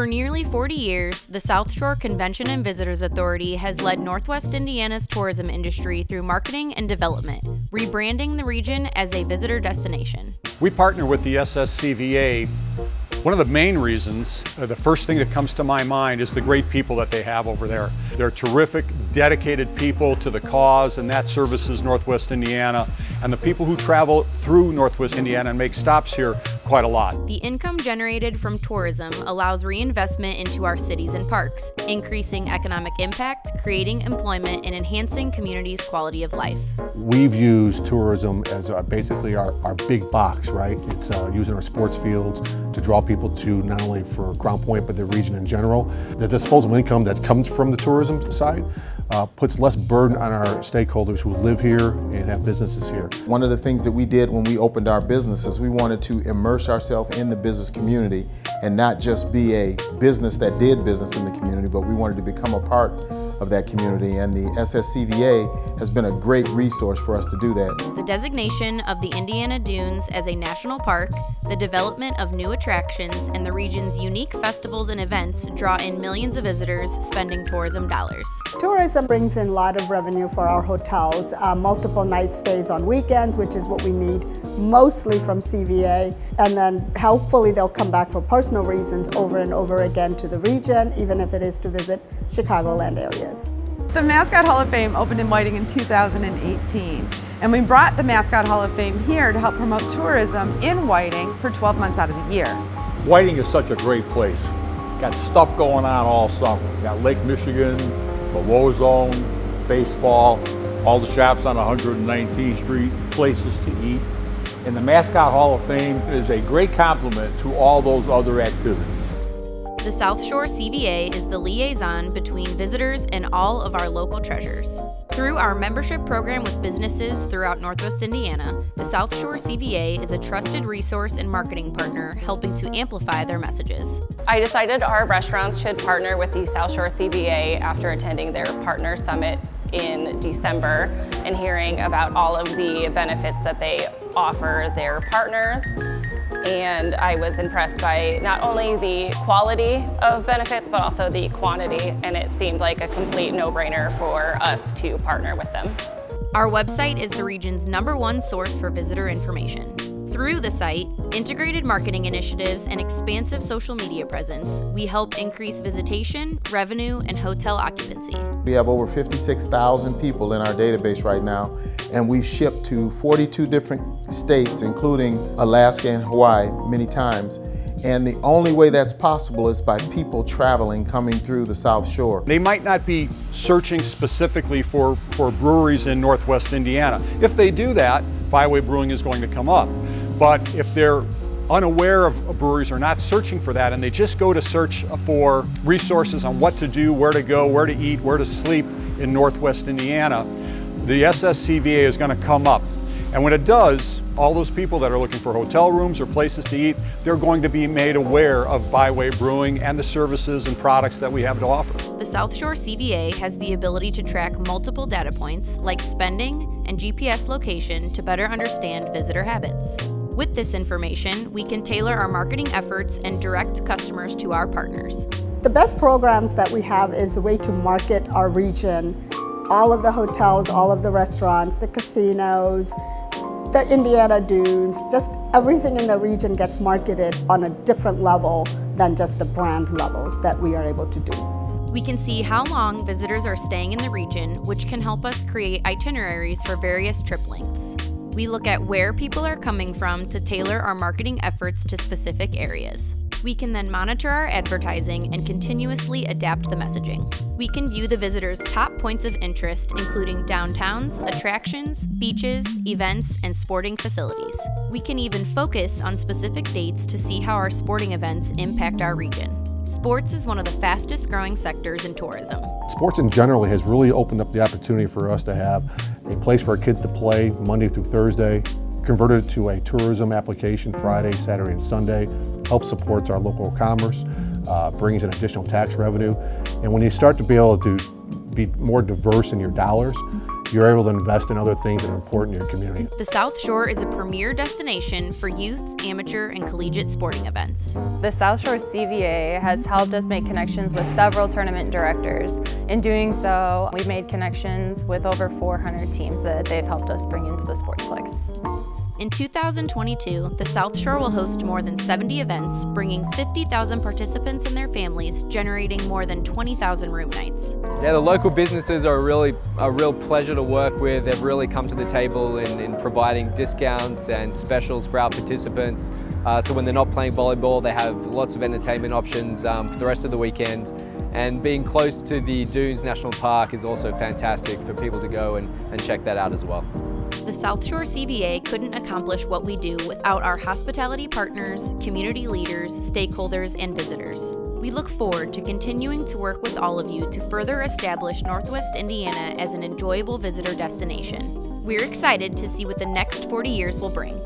For nearly 40 years, the South Shore Convention and Visitors Authority has led Northwest Indiana's tourism industry through marketing and development, rebranding the region as a visitor destination. We partner with the SSCVA one of the main reasons, the first thing that comes to my mind is the great people that they have over there. They're terrific, dedicated people to the cause and that services Northwest Indiana and the people who travel through Northwest Indiana and make stops here quite a lot. The income generated from tourism allows reinvestment into our cities and parks, increasing economic impact, creating employment, and enhancing communities' quality of life. We've used tourism as our, basically our, our big box, right? It's uh, using our sports fields to draw people to not only for Crown Point, but the region in general. The disposable income that comes from the tourism side uh, puts less burden on our stakeholders who live here and have businesses here. One of the things that we did when we opened our businesses, we wanted to immerse ourselves in the business community and not just be a business that did business in the community, but we wanted to become a part of that community and the SSCVA has been a great resource for us to do that. The designation of the Indiana Dunes as a national park, the development of new attractions, and the region's unique festivals and events draw in millions of visitors spending tourism dollars. Tourism brings in a lot of revenue for our hotels, uh, multiple night stays on weekends, which is what we need mostly from CVA, and then hopefully they'll come back for personal reasons over and over again to the region, even if it is to visit Chicagoland The Mascot Hall of Fame opened in Whiting in 2018, and we brought the Mascot Hall of Fame here to help promote tourism in Whiting for 12 months out of the year. Whiting is such a great place. Got stuff going on all summer. Got Lake Michigan, the Low Zone, baseball, all the shops on 119th Street, places to eat. And the Mascot Hall of Fame is a great complement to all those other activities. The South Shore CVA is the liaison between visitors and all of our local treasures. Through our membership program with businesses throughout Northwest Indiana, the South Shore CVA is a trusted resource and marketing partner helping to amplify their messages. I decided our restaurants should partner with the South Shore CVA after attending their partner summit in December and hearing about all of the benefits that they offer their partners. And I was impressed by not only the quality of benefits, but also the quantity. And it seemed like a complete no-brainer for us to partner with them. Our website is the region's number one source for visitor information. Through the site, integrated marketing initiatives, and expansive social media presence, we help increase visitation, revenue, and hotel occupancy. We have over 56,000 people in our database right now, and we've shipped to 42 different states, including Alaska and Hawaii many times. And the only way that's possible is by people traveling, coming through the South Shore. They might not be searching specifically for, for breweries in Northwest Indiana. If they do that, Byway Brewing is going to come up. But if they're unaware of breweries or not searching for that and they just go to search for resources on what to do, where to go, where to eat, where to sleep in Northwest Indiana, the SSCVA is going to come up. And when it does, all those people that are looking for hotel rooms or places to eat, they're going to be made aware of Byway Brewing and the services and products that we have to offer. The South Shore CVA has the ability to track multiple data points like spending and GPS location to better understand visitor habits. With this information, we can tailor our marketing efforts and direct customers to our partners. The best programs that we have is a way to market our region. All of the hotels, all of the restaurants, the casinos, the Indiana Dunes, just everything in the region gets marketed on a different level than just the brand levels that we are able to do. We can see how long visitors are staying in the region, which can help us create itineraries for various trip lengths. We look at where people are coming from to tailor our marketing efforts to specific areas. We can then monitor our advertising and continuously adapt the messaging. We can view the visitors' top points of interest, including downtowns, attractions, beaches, events, and sporting facilities. We can even focus on specific dates to see how our sporting events impact our region. Sports is one of the fastest growing sectors in tourism. Sports in general has really opened up the opportunity for us to have a place for our kids to play Monday through Thursday, converted to a tourism application Friday, Saturday, and Sunday, helps supports our local commerce, uh, brings in additional tax revenue. And when you start to be able to be more diverse in your dollars, you're able to invest in other things that are important in your community. The South Shore is a premier destination for youth, amateur, and collegiate sporting events. The South Shore CVA has helped us make connections with several tournament directors. In doing so, we've made connections with over 400 teams that they've helped us bring into the Sportsplex. In 2022, the South Shore will host more than 70 events, bringing 50,000 participants and their families, generating more than 20,000 room nights. Yeah, the local businesses are really a real pleasure to work with. They've really come to the table in, in providing discounts and specials for our participants. Uh, so when they're not playing volleyball, they have lots of entertainment options um, for the rest of the weekend. And being close to the Dunes National Park is also fantastic for people to go and, and check that out as well. The South Shore CVA couldn't accomplish what we do without our hospitality partners, community leaders, stakeholders, and visitors. We look forward to continuing to work with all of you to further establish Northwest Indiana as an enjoyable visitor destination. We're excited to see what the next 40 years will bring.